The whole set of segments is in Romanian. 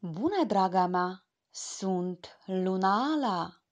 Bună, draga mea! Sunt Luna Ala!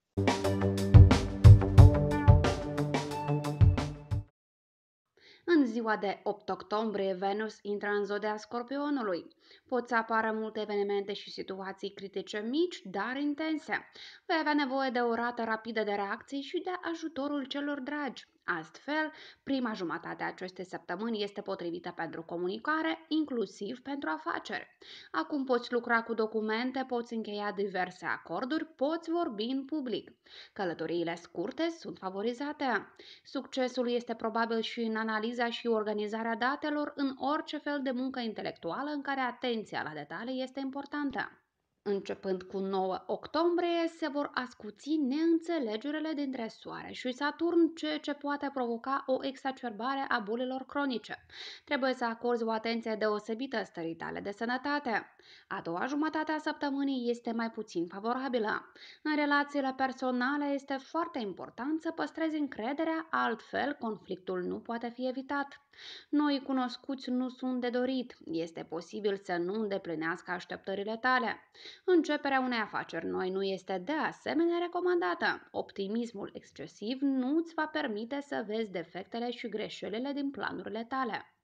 În ziua de 8 octombrie, Venus intră în zodia Scorpionului. Pot să apară multe evenimente și situații critice mici, dar intense. Vei avea nevoie de o rată rapidă de reacții și de ajutorul celor dragi. Astfel, prima jumătate a acestei săptămâni este potrivită pentru comunicare, inclusiv pentru afaceri. Acum poți lucra cu documente, poți încheia diverse acorduri, poți vorbi în public. Călătoriile scurte sunt favorizate. Succesul este probabil și în analiza și organizarea datelor în orice fel de muncă intelectuală în care atenția la detalii este importantă. Începând cu 9 octombrie, se vor ascuți neînțelegerile dintre Soare și Saturn, ceea ce poate provoca o exacerbare a bolilor cronice. Trebuie să acorzi o atenție deosebită stării tale de sănătate. A doua jumătate a săptămânii este mai puțin favorabilă. În relațiile personale este foarte important să păstrezi încrederea, altfel conflictul nu poate fi evitat. Noi cunoscuți nu sunt de dorit. Este posibil să nu îndeplinească așteptările tale. Începerea unei afaceri noi nu este de asemenea recomandată. Optimismul excesiv nu îți va permite să vezi defectele și greșelile din planurile tale.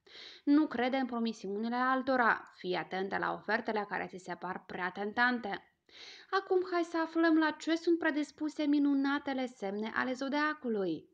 Nu crede în promisiunile altora. Fii atentă la ofertele care ți se par prea tentante. Acum hai să aflăm la ce sunt predispuse minunatele semne ale zodeacului.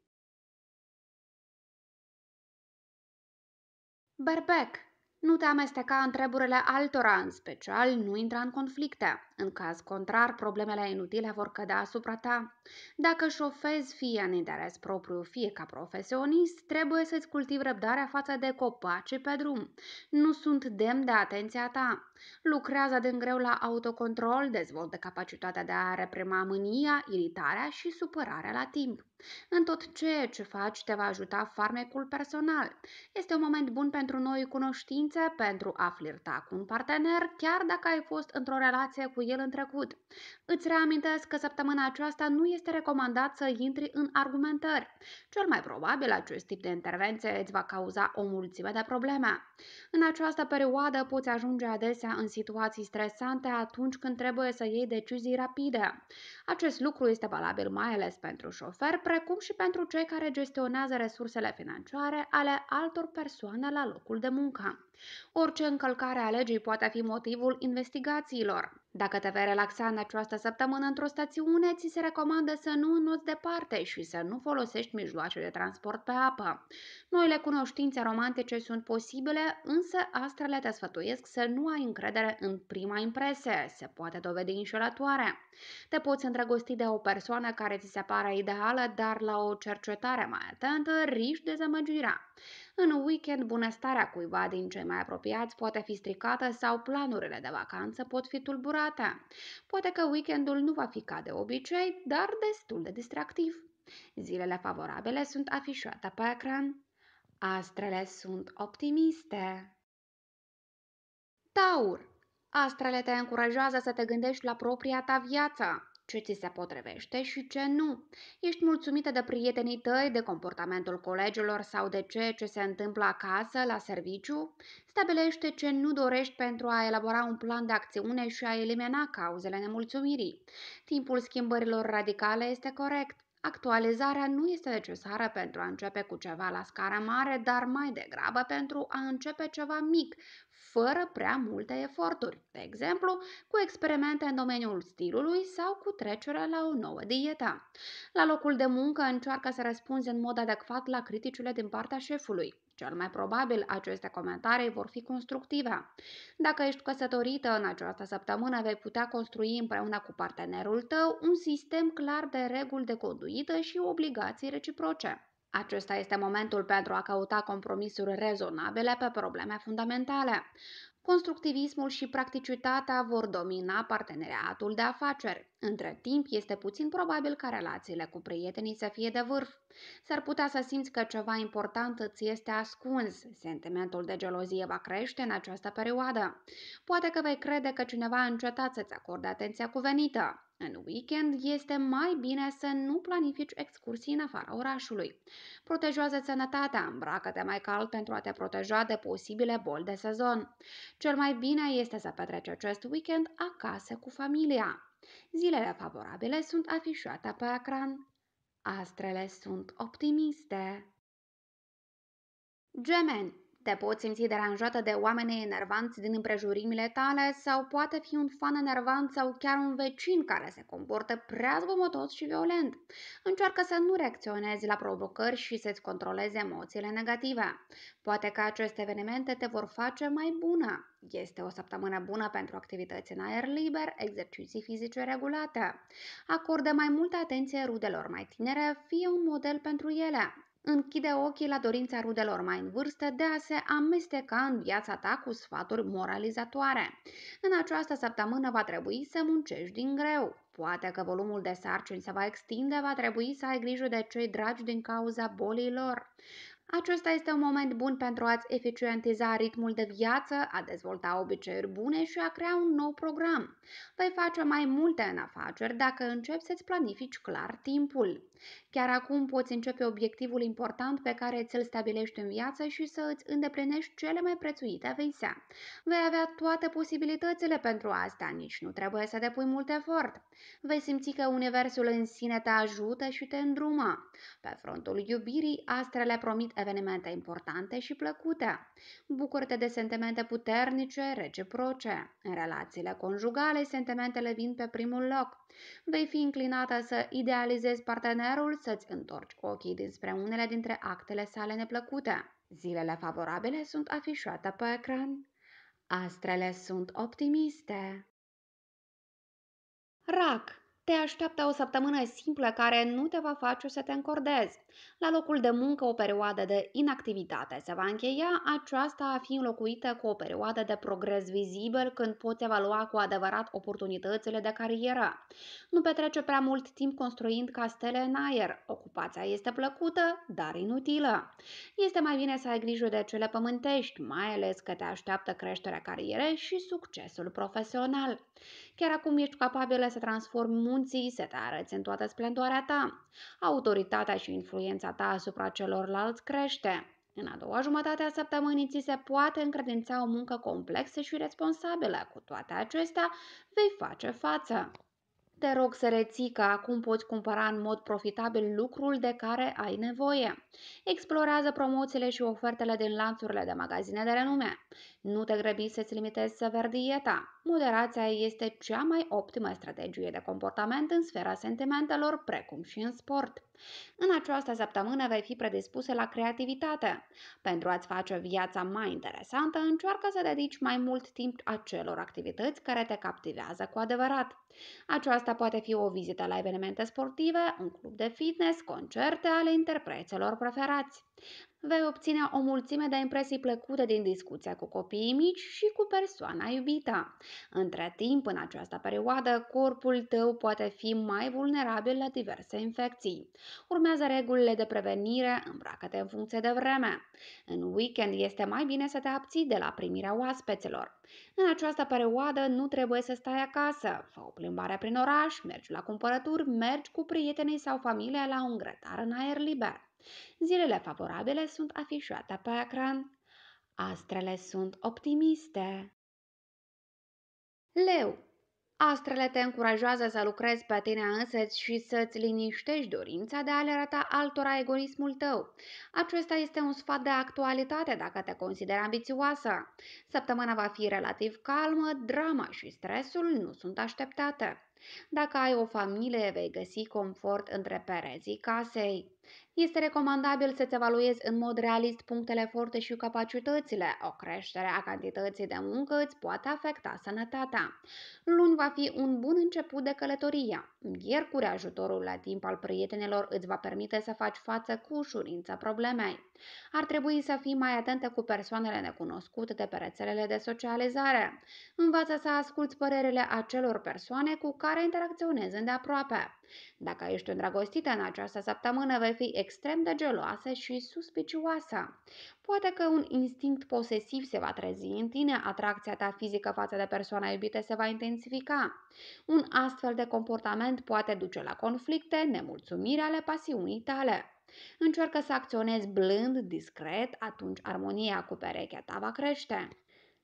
Berbec nu te amesteca în treburile altora, în special nu intra în conflicte. În caz contrar, problemele inutile vor cădea asupra ta. Dacă șofezi fie în interes propriu, fie ca profesionist, trebuie să-ți cultivi răbdarea față de copaci pe drum. Nu sunt demn de atenția ta. Lucrează din greu la autocontrol, dezvoltă capacitatea de a reprima mânia, iritarea și supărarea la timp. În tot ceea ce faci te va ajuta farmecul personal. Este un moment bun pentru noi cunoștințe, pentru a flirta cu un partener, chiar dacă ai fost într-o relație cu el în trecut. Îți reamintesc că săptămâna aceasta nu este recomandat să intri în argumentări. Cel mai probabil acest tip de intervenție îți va cauza o mulțime de probleme. În această perioadă poți ajunge adesea în situații stresante atunci când trebuie să iei decizii rapide. Acest lucru este valabil mai ales pentru șofer, precum și pentru cei care gestionează resursele financiare ale altor persoane la locul de muncă. Orice încălcare a legii poate fi motivul investigațiilor. Dacă te vei relaxa în această săptămână într-o stațiune, ți se recomandă să nu înnoți departe și să nu folosești mijloace de transport pe apă. Noile cunoștințe romantice sunt posibile, însă astrele te sfătuiesc să nu ai încredere în prima impresie, se poate dovedi înșelătoare. Te poți îndrăgosti de o persoană care ți se pare ideală, dar la o cercetare mai atentă riști dezamăgirea. În weekend, bunăstarea cuiva din cei mai apropiați poate fi stricată sau planurile de vacanță pot fi tulburate. Poate că weekendul nu va fi ca de obicei, dar destul de distractiv. Zilele favorabile sunt afișate pe ecran. Astrele sunt optimiste. Taur. Astrele te încurajează să te gândești la propria ta viață ce ți se potrivește și ce nu. Ești mulțumită de prietenii tăi, de comportamentul colegilor sau de ceea ce se întâmplă acasă, la serviciu? Stabilește ce nu dorești pentru a elabora un plan de acțiune și a elimina cauzele nemulțumirii. Timpul schimbărilor radicale este corect. Actualizarea nu este necesară pentru a începe cu ceva la scară mare, dar mai degrabă pentru a începe ceva mic, fără prea multe eforturi, de exemplu, cu experimente în domeniul stilului sau cu trecerea la o nouă dietă. La locul de muncă încearcă să răspunzi în mod adecvat la criticile din partea șefului. Cel mai probabil aceste comentarii vor fi constructive. Dacă ești căsătorită în această săptămână, vei putea construi împreună cu partenerul tău un sistem clar de reguli de conduită și obligații reciproce. Acesta este momentul pentru a căuta compromisuri rezonabile pe probleme fundamentale. Constructivismul și practicitatea vor domina parteneriatul de afaceri. Între timp, este puțin probabil ca relațiile cu prietenii să fie de vârf. S-ar putea să simți că ceva important îți este ascuns. Sentimentul de gelozie va crește în această perioadă. Poate că vei crede că cineva a încetat să-ți acorde atenția cuvenită. În weekend este mai bine să nu planifici excursii în afara orașului. Protejează sănătatea, îmbracă-te mai cald pentru a te proteja de posibile boli de sezon. Cel mai bine este să petreci acest weekend acasă cu familia. Zilele favorabile sunt afișate pe ecran. Astrele sunt optimiste. Gemeni, te poți simți deranjată de oamenii enervanți din împrejurimile tale sau poate fi un fan enervant sau chiar un vecin care se comportă prea zgomotos și violent. Încearcă să nu reacționezi la provocări și să-ți controlezi emoțiile negative. Poate că aceste evenimente te vor face mai bună. Este o săptămână bună pentru activități în aer liber, exerciții fizice regulate. Acordă mai multă atenție rudelor mai tinere, fie un model pentru ele. Închide ochii la dorința rudelor mai în vârstă de a se amesteca în viața ta cu sfaturi moralizatoare. În această săptămână va trebui să muncești din greu. Poate că volumul de sarcini se va extinde, va trebui să ai grijă de cei dragi din cauza bolilor. Acesta este un moment bun pentru a-ți eficientiza ritmul de viață, a dezvolta obiceiuri bune și a crea un nou program. Vei face mai multe în afaceri dacă începi să-ți planifici clar timpul. Chiar acum poți începe obiectivul important pe care ți-l stabilești în viață și să îți îndeplinești cele mai prețuite vise. Vei avea toate posibilitățile pentru asta, nici nu trebuie să depui mult efort. Vei simți că universul în sine te ajută și te îndrumă. Pe frontul iubirii, astrele promit evenimente importante și plăcute. Bucură-te de sentimente puternice, reciproce. În relațiile conjugale, sentimentele vin pe primul loc. Vei fi înclinată să idealizezi partenerul, să-ți întorci ochii dinspre unele dintre actele sale neplăcute. Zilele favorabile sunt afișate pe ecran. Astrele sunt optimiste. Rac te așteaptă o săptămână simplă care nu te va face să te încordezi. La locul de muncă o perioadă de inactivitate se va încheia, aceasta a fi înlocuită cu o perioadă de progres vizibil când poți evalua cu adevărat oportunitățile de carieră. Nu petrece prea mult timp construind castele în aer. Ocupația este plăcută, dar inutilă. Este mai bine să ai grijă de cele pământești, mai ales că te așteaptă creșterea carierei și succesul profesional. Chiar acum ești capabilă să transformi munții, să te arăți în toată splendoarea ta. Autoritatea și influența ta asupra celorlalți crește. În a doua jumătate a săptămânii ți se poate încredința o muncă complexă și responsabilă. Cu toate acestea, vei face față. Te rog să reții că acum poți cumpăra în mod profitabil lucrul de care ai nevoie. Explorează promoțiile și ofertele din lanțurile de magazine de renume. Nu te grăbi să-ți limitezi sever dieta. Moderația este cea mai optimă strategie de comportament în sfera sentimentelor, precum și în sport. În această săptămână vei fi predispusă la creativitate. Pentru a-ți face viața mai interesantă, încearcă să dedici mai mult timp acelor activități care te captivează cu adevărat. Aceasta poate fi o vizită la evenimente sportive, un club de fitness, concerte ale interpreților preferați vei obține o mulțime de impresii plăcute din discuția cu copiii mici și cu persoana iubită. Între timp, în această perioadă, corpul tău poate fi mai vulnerabil la diverse infecții. Urmează regulile de prevenire, îmbracă-te în funcție de vreme. În weekend este mai bine să te abții de la primirea oaspeților. În această perioadă nu trebuie să stai acasă. Fă o plimbare prin oraș, mergi la cumpărături, mergi cu prietenii sau familia la un grătar în aer liber. Zilele favorabile sunt afișate pe ecran. Astrele sunt optimiste. Leu, Astrele te încurajează să lucrezi pe tine însăți și să-ți liniștești dorința de a le arăta altora egoismul tău. Acesta este un sfat de actualitate dacă te consideri ambițioasă. Săptămâna va fi relativ calmă, drama și stresul nu sunt așteptate. Dacă ai o familie, vei găsi confort între perezii casei. Este recomandabil să-ți evaluezi în mod realist punctele forte și capacitățile. O creștere a cantității de muncă îți poate afecta sănătatea. Luni va fi un bun început de călătorie. Miercuri, ajutorul la timp al prietenilor îți va permite să faci față cu ușurință problemei. Ar trebui să fii mai atentă cu persoanele necunoscute de pe rețelele de socializare. Învață să asculți părerile acelor persoane cu care care interacționezi îndeaproape. Dacă ești îndrăgostită în această săptămână, vei fi extrem de geloasă și suspicioasă. Poate că un instinct posesiv se va trezi în tine, atracția ta fizică față de persoana iubită se va intensifica. Un astfel de comportament poate duce la conflicte, nemulțumiri ale pasiunii tale. Încearcă să acționezi blând, discret, atunci armonia cu perechea ta va crește.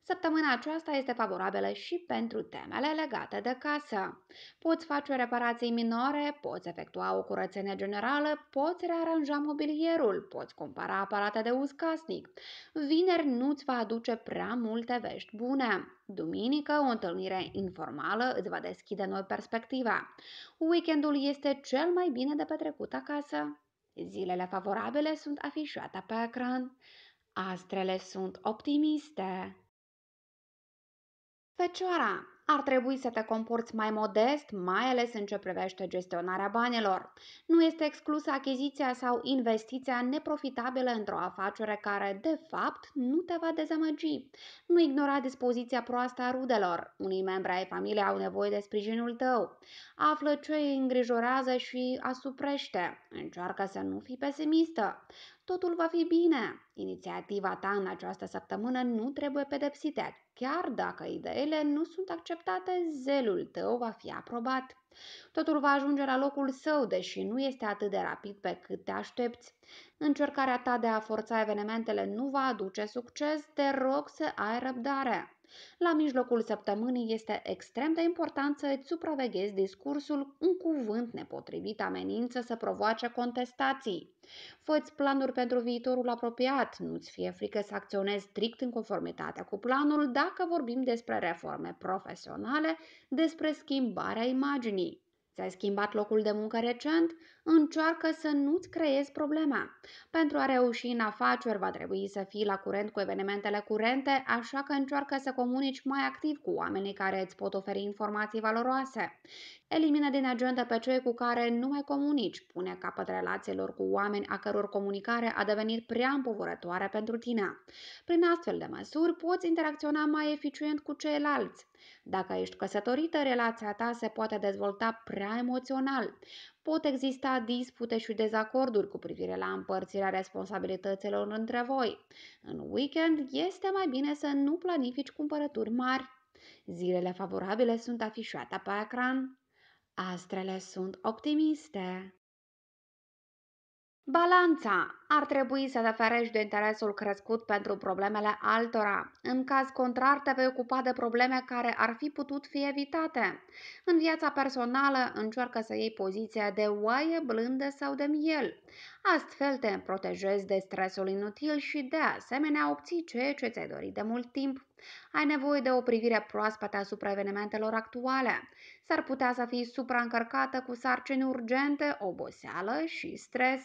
Săptămâna aceasta este favorabilă și pentru temele legate de casă. Poți face reparații minore, poți efectua o curățenie generală, poți rearanja mobilierul, poți compara aparate de uz casnic. Vineri nu-ți va aduce prea multe vești bune. Duminică, o întâlnire informală îți va deschide noi perspectiva. Weekendul este cel mai bine de petrecut acasă. Zilele favorabile sunt afișate pe ecran. Astrele sunt optimiste. Fecioara, ar trebui să te comporți mai modest, mai ales în ce privește gestionarea banilor. Nu este exclusă achiziția sau investiția neprofitabilă într-o afacere care, de fapt, nu te va dezamăgi. Nu ignora dispoziția proastă a rudelor. Unii membri ai familiei au nevoie de sprijinul tău. Află ce îi îngrijorează și asuprește. Încearcă să nu fii pesimistă. Totul va fi bine. Inițiativa ta în această săptămână nu trebuie pedepsită. Chiar dacă ideile nu sunt acceptate, zelul tău va fi aprobat. Totul va ajunge la locul său, deși nu este atât de rapid pe cât te aștepți. Încercarea ta de a forța evenimentele nu va aduce succes, te rog să ai răbdare. La mijlocul săptămânii este extrem de important să îți supraveghezi discursul, un cuvânt nepotrivit amenință să provoace contestații. Fă-ți planuri pentru viitorul apropiat, nu-ți fie frică să acționezi strict în conformitate cu planul dacă vorbim despre reforme profesionale, despre schimbarea imaginii. Ți-ai schimbat locul de muncă recent? Încearcă să nu-ți creezi problema. Pentru a reuși în afaceri va trebui să fii la curent cu evenimentele curente, așa că încearcă să comunici mai activ cu oamenii care îți pot oferi informații valoroase. Elimină din agenda pe cei cu care nu mai comunici. Pune capăt relațiilor cu oameni a căror comunicare a devenit prea împovărătoare pentru tine. Prin astfel de măsuri poți interacționa mai eficient cu ceilalți. Dacă ești căsătorită, relația ta se poate dezvolta prea emoțional. Pot exista dispute și dezacorduri cu privire la împărțirea responsabilităților între voi. În weekend este mai bine să nu planifici cumpărături mari. Zilele favorabile sunt afișate pe ecran. Astrele sunt optimiste. Balanța. Ar trebui să te ferești de interesul crescut pentru problemele altora. În caz contrar, te vei ocupa de probleme care ar fi putut fi evitate. În viața personală, încearcă să iei poziția de oaie blândă sau de miel. Astfel te protejezi de stresul inutil și, de asemenea, obții ceea ce ți-ai dorit de mult timp. Ai nevoie de o privire proaspătă asupra evenimentelor actuale. S-ar putea să fii supraîncărcată cu sarcini urgente, oboseală și stres.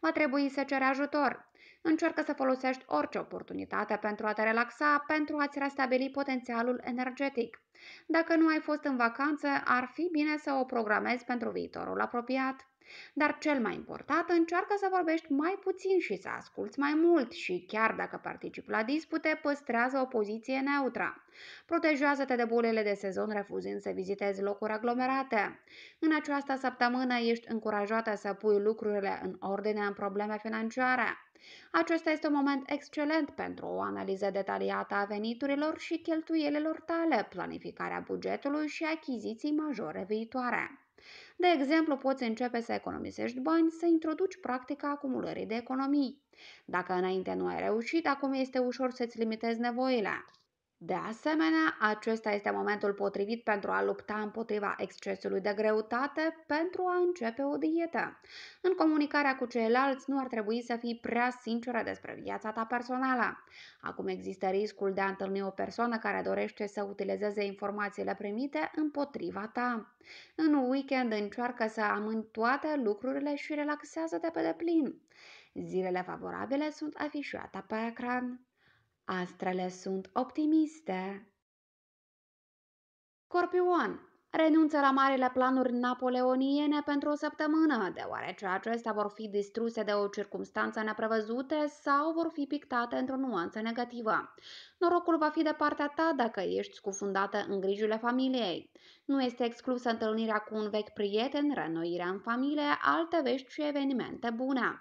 Va trebui să ceri ajutor. Încearcă să folosești orice oportunitate pentru a te relaxa, pentru a-ți restabili potențialul energetic. Dacă nu ai fost în vacanță, ar fi bine să o programezi pentru viitorul apropiat. Dar cel mai important, încearcă să vorbești mai puțin și să asculți mai mult și chiar dacă participi la dispute, păstrează o poziție neutră. Protejează-te de bolile de sezon refuzând să vizitezi locuri aglomerate. În această săptămână ești încurajată să pui lucrurile în ordine în probleme financiare. Acesta este un moment excelent pentru o analiză detaliată a veniturilor și cheltuielilor tale, planificarea bugetului și achiziții majore viitoare. De exemplu, poți începe să economisești bani, să introduci practica acumulării de economii. Dacă înainte nu ai reușit, acum este ușor să-ți limitezi nevoile. De asemenea, acesta este momentul potrivit pentru a lupta împotriva excesului de greutate pentru a începe o dietă. În comunicarea cu ceilalți nu ar trebui să fii prea sinceră despre viața ta personală. Acum există riscul de a întâlni o persoană care dorește să utilizeze informațiile primite împotriva ta. În weekend încearcă să amâni toate lucrurile și relaxează-te pe deplin. Zilele favorabile sunt afișate pe ecran. Astrele sunt optimiste. Scorpion, Renunță la marile planuri napoleoniene pentru o săptămână, deoarece acestea vor fi distruse de o circumstanță neprevăzute sau vor fi pictate într-o nuanță negativă. Norocul va fi de partea ta dacă ești scufundată în grijile familiei. Nu este exclusă întâlnirea cu un vechi prieten, renoirea în familie, alte vești și evenimente bune.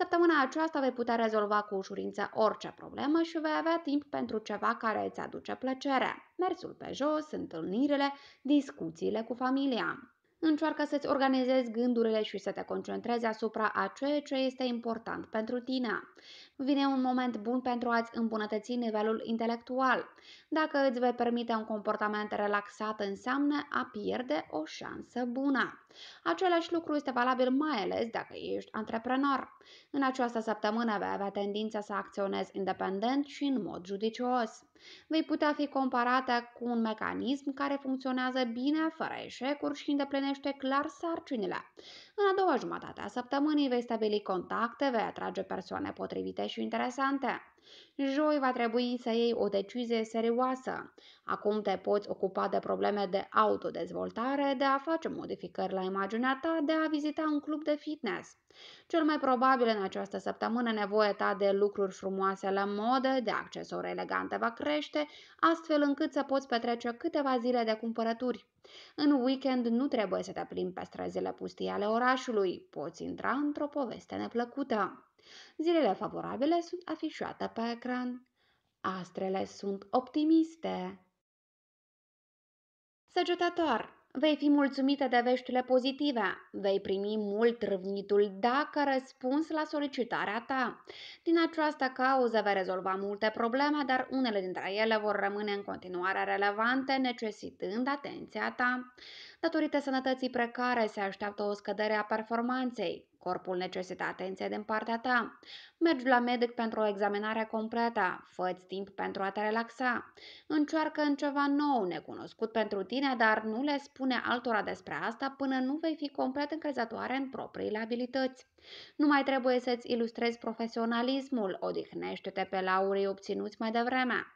Săptămâna aceasta vei putea rezolva cu ușurință orice problemă și vei avea timp pentru ceva care îți aduce plăcere. Mersul pe jos, întâlnirile, discuțiile cu familia. Încearcă să-ți organizezi gândurile și să te concentrezi asupra a ceea ce este important pentru tine. Vine un moment bun pentru a-ți îmbunătăți nivelul intelectual. Dacă îți vei permite un comportament relaxat, înseamnă a pierde o șansă bună. Același lucru este valabil mai ales dacă ești antreprenor. În această săptămână vei avea tendința să acționezi independent și în mod judicios. Vei putea fi comparată cu un mecanism care funcționează bine, fără eșecuri și îndeplinește clar sarcinile. În a doua jumătate a săptămânii vei stabili contacte, vei atrage persoane potrivite și interesante. Joi va trebui să iei o decizie serioasă. Acum te poți ocupa de probleme de autodezvoltare, de a face modificări la imaginea ta, de a vizita un club de fitness. Cel mai probabil în această săptămână nevoia ta de lucruri frumoase la modă, de accesori elegante va crește, astfel încât să poți petrece câteva zile de cumpărături. În weekend nu trebuie să te plimbi pe străzile pustii ale orașului, poți intra într-o poveste neplăcută. Zilele favorabile sunt afișate pe ecran. Astrele sunt optimiste. Săgetător, Vei fi mulțumită de veștile pozitive, vei primi mult râvnitul dacă răspuns la solicitarea ta. Din această cauză vei rezolva multe probleme, dar unele dintre ele vor rămâne în continuare relevante, necesitând atenția ta. Datorită sănătății precare se așteaptă o scădere a performanței. Corpul necesită atenție din partea ta. Mergi la medic pentru o examinare completă. Fă-ți timp pentru a te relaxa. Încearcă în ceva nou, necunoscut pentru tine, dar nu le spune altora despre asta până nu vei fi complet încrezătoare în propriile abilități. Nu mai trebuie să-ți ilustrezi profesionalismul, odihnește-te pe laurii obținuți mai devreme.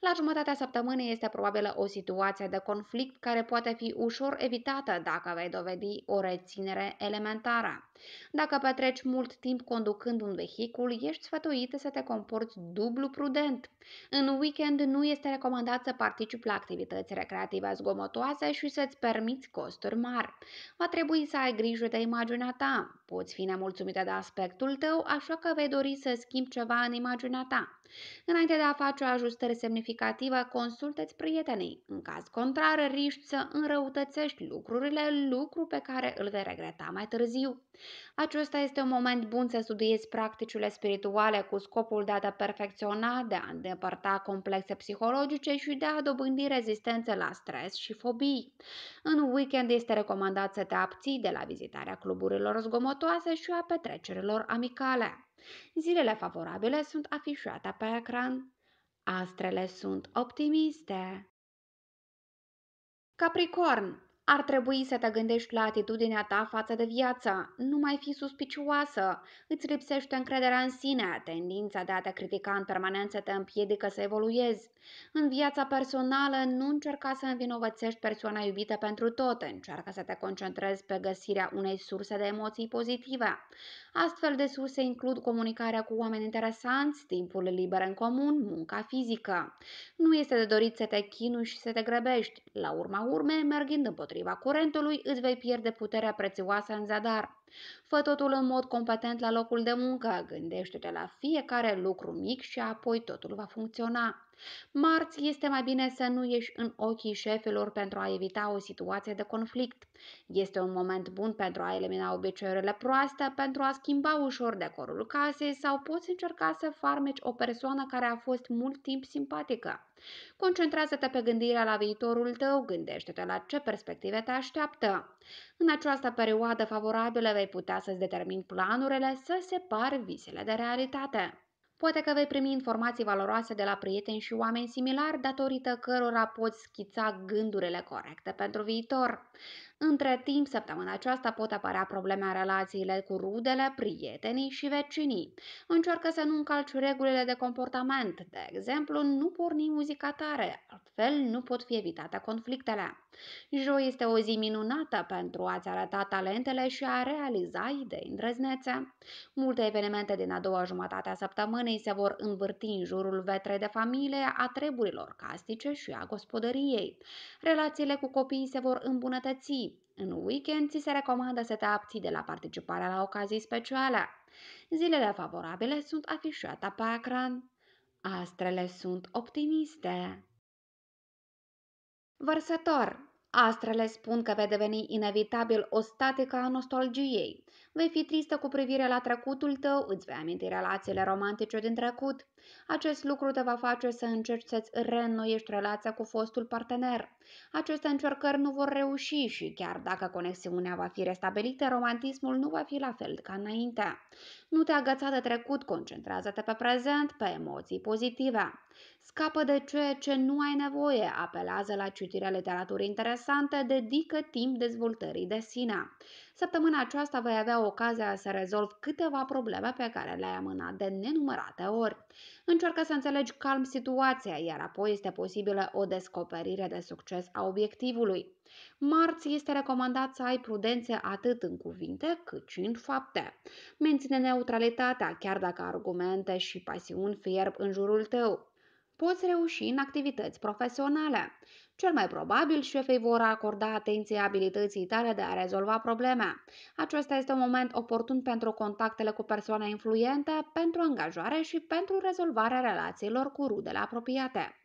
La jumătatea săptămânii este probabilă o situație de conflict care poate fi ușor evitată dacă vei dovedi o reținere elementară. Dacă petreci mult timp conducând un vehicul, ești sfătuit să te comporți dublu prudent. În weekend nu este recomandat să participi la activități recreative zgomotoase și să-ți permiți costuri mari. Va trebui să ai grijă de imaginea ta. Poți fi nemulțumită de aspectul tău, așa că vei dori să schimbi ceva în imaginea ta. Înainte de a face o ajustare semnificativă, consultă-ți prietenii. În caz contrar, riști să înrăutățești lucrurile, lucru pe care îl vei regreta mai târziu. Acesta este un moment bun să studiezi practicile spirituale cu scopul de a te perfecționa, de a îndepărta complexe psihologice și de a dobândi rezistență la stres și fobii. În weekend este recomandat să te abții de la vizitarea cluburilor zgomotoase și a petrecerilor amicale. Zilele favorabile sunt afișate pe ecran. Astrele sunt optimiste. Capricorn, ar trebui să te gândești la atitudinea ta față de viață, nu mai fi suspicioasă, îți lipsește încrederea în sine, tendința de a te critica în permanență te împiedică să evoluezi. În viața personală nu încerca să învinovățești persoana iubită pentru tot, încearcă să te concentrezi pe găsirea unei surse de emoții pozitive. Astfel de surse includ comunicarea cu oameni interesanți, timpul liber în comun, munca fizică. Nu este de dorit să te chinui și să te grăbești. La urma urmei, mergând împotriva curentului, îți vei pierde puterea prețioasă în zadar. Fă totul în mod competent la locul de muncă, gândește-te la fiecare lucru mic și apoi totul va funcționa. Marți este mai bine să nu ieși în ochii șefilor pentru a evita o situație de conflict. Este un moment bun pentru a elimina obiceiurile proaste, pentru a schimba ușor decorul casei sau poți încerca să farmeci o persoană care a fost mult timp simpatică. Concentrează-te pe gândirea la viitorul tău, gândește-te la ce perspective te așteaptă. În această perioadă favorabilă vei putea să-ți determini planurile să separi visele de realitate. Poate că vei primi informații valoroase de la prieteni și oameni similari datorită cărora poți schița gândurile corecte pentru viitor. Între timp, săptămâna aceasta pot apărea probleme în relațiile cu rudele, prietenii și vecinii. Încearcă să nu încalci regulile de comportament, de exemplu, nu porni muzica tare, altfel nu pot fi evitate conflictele. Joi este o zi minunată pentru a-ți arăta talentele și a realiza idei îndrăznețe. Multe evenimente din a doua jumătate a săptămânii se vor învârti în jurul vetrei de familie, a treburilor castice și a gospodăriei. Relațiile cu copiii se vor îmbunătăți, în weekend ți se recomandă să te abții de la participarea la ocazii speciale. Zilele favorabile sunt afișate pe ecran. Astrele sunt optimiste. Vărsător. Astrele spun că vei deveni inevitabil o statică a nostalgiei. Vei fi tristă cu privire la trecutul tău, îți vei aminti relațiile romantice din trecut. Acest lucru te va face să încerci să-ți reînnoiești relația cu fostul partener. Aceste încercări nu vor reuși și chiar dacă conexiunea va fi restabilită, romantismul nu va fi la fel ca înainte. Nu te agăța de trecut, concentrează-te pe prezent, pe emoții pozitive. Scapă de ceea ce nu ai nevoie, apelează la citirea literaturii interesante, dedică timp dezvoltării de sine. Săptămâna aceasta vei avea ocazia să rezolvi câteva probleme pe care le-ai amânat de nenumărate ori. Încearcă să înțelegi calm situația, iar apoi este posibilă o descoperire de succes a obiectivului. Marți este recomandat să ai prudențe atât în cuvinte cât și în fapte. Menține neutralitatea, chiar dacă argumente și pasiuni fierb în jurul tău poți reuși în activități profesionale. Cel mai probabil, șefii vor acorda atenție abilității tale de a rezolva probleme. Acesta este un moment oportun pentru contactele cu persoane influente, pentru angajare și pentru rezolvarea relațiilor cu rudele apropiate.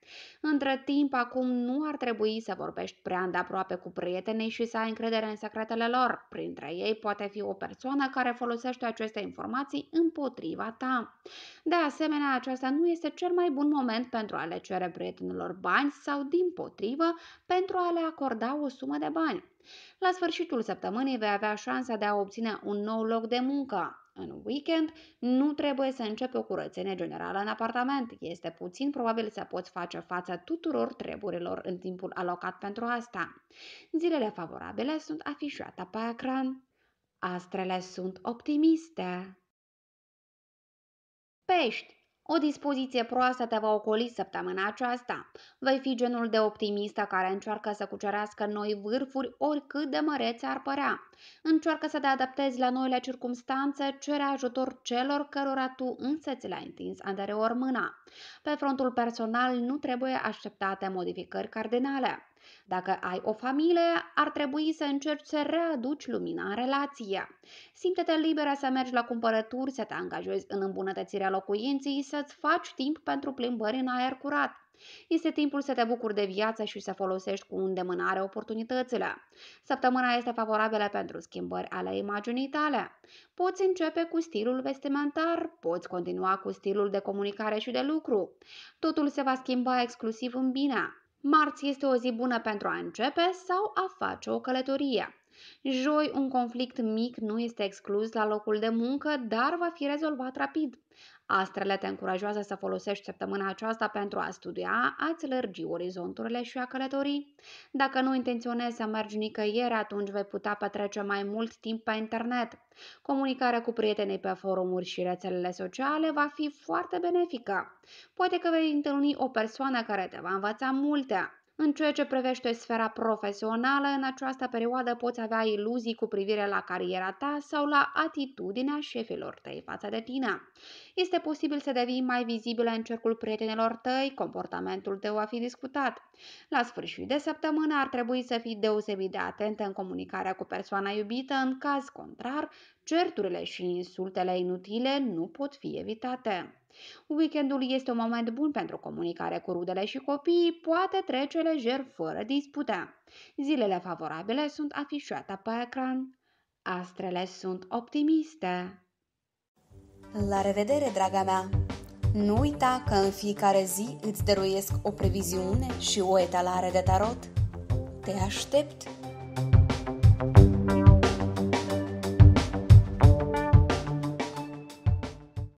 Între timp, acum nu ar trebui să vorbești prea îndeaproape cu prietenii și să ai încredere în secretele lor. Printre ei poate fi o persoană care folosește aceste informații împotriva ta. De asemenea, acesta nu este cel mai bun moment pentru a le cere prietenilor bani sau, din potrivă, pentru a le acorda o sumă de bani. La sfârșitul săptămânii vei avea șansa de a obține un nou loc de muncă. În weekend nu trebuie să începi o curățenie generală în apartament. Este puțin probabil să poți face față tuturor treburilor în timpul alocat pentru asta. Zilele favorabile sunt afișate pe ecran. Astrele sunt optimiste. Pești o dispoziție proastă te va ocoli săptămâna aceasta. Vei fi genul de optimistă care încearcă să cucerească noi vârfuri oricât de mărețe ar părea. Încearcă să te adaptezi la noile circumstanțe, cere ajutor celor cărora tu însă ți le-ai întins anterior mâna. Pe frontul personal nu trebuie așteptate modificări cardinale. Dacă ai o familie, ar trebui să încerci să readuci lumina în relație. Simte-te liberă să mergi la cumpărături, să te angajezi în îmbunătățirea locuinței, să-ți faci timp pentru plimbări în aer curat. Este timpul să te bucuri de viață și să folosești cu îndemânare oportunitățile. Săptămâna este favorabilă pentru schimbări ale imaginii tale. Poți începe cu stilul vestimentar, poți continua cu stilul de comunicare și de lucru. Totul se va schimba exclusiv în bine. Marți este o zi bună pentru a începe sau a face o călătorie. Joi, un conflict mic nu este exclus la locul de muncă, dar va fi rezolvat rapid. Astrele te încurajează să folosești săptămâna aceasta pentru a studia, a-ți lărgi orizonturile și a călători. Dacă nu intenționezi să mergi nicăieri, atunci vei putea petrece mai mult timp pe internet. Comunicarea cu prietenii pe forumuri și rețelele sociale va fi foarte benefică. Poate că vei întâlni o persoană care te va învăța multe. În ceea ce privește sfera profesională, în această perioadă poți avea iluzii cu privire la cariera ta sau la atitudinea șefilor tăi față de tine. Este posibil să devii mai vizibilă în cercul prietenilor tăi, comportamentul tău va fi discutat. La sfârșit de săptămână ar trebui să fii deosebit de atentă în comunicarea cu persoana iubită, în caz contrar, certurile și insultele inutile nu pot fi evitate. Weekendul este un moment bun pentru comunicare cu rudele și copiii, poate trece lejer fără dispute. Zilele favorabile sunt afișate pe ecran. Astrele sunt optimiste. La revedere, draga mea! Nu uita că în fiecare zi îți dăruiesc o previziune și o etalare de tarot. Te aștept!